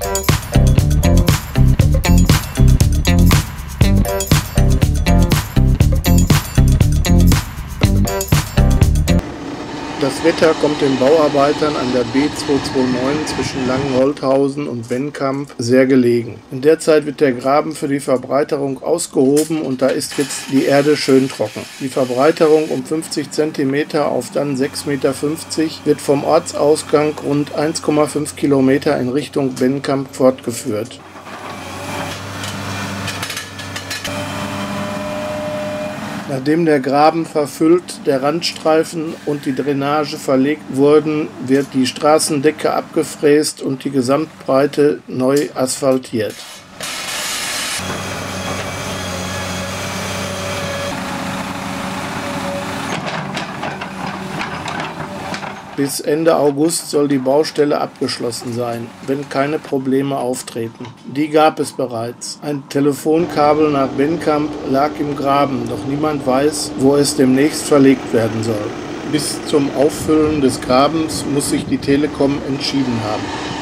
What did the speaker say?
Thank you. Das Wetter kommt den Bauarbeitern an der B229 zwischen Langenholthausen und Benkamp sehr gelegen. In der Zeit wird der Graben für die Verbreiterung ausgehoben und da ist jetzt die Erde schön trocken. Die Verbreiterung um 50 cm auf dann 6,50 Meter wird vom Ortsausgang rund 1,5 Kilometer in Richtung Benkamp fortgeführt. Nachdem der Graben verfüllt, der Randstreifen und die Drainage verlegt wurden, wird die Straßendecke abgefräst und die Gesamtbreite neu asphaltiert. Bis Ende August soll die Baustelle abgeschlossen sein, wenn keine Probleme auftreten. Die gab es bereits. Ein Telefonkabel nach Benkamp lag im Graben, doch niemand weiß, wo es demnächst verlegt werden soll. Bis zum Auffüllen des Grabens muss sich die Telekom entschieden haben.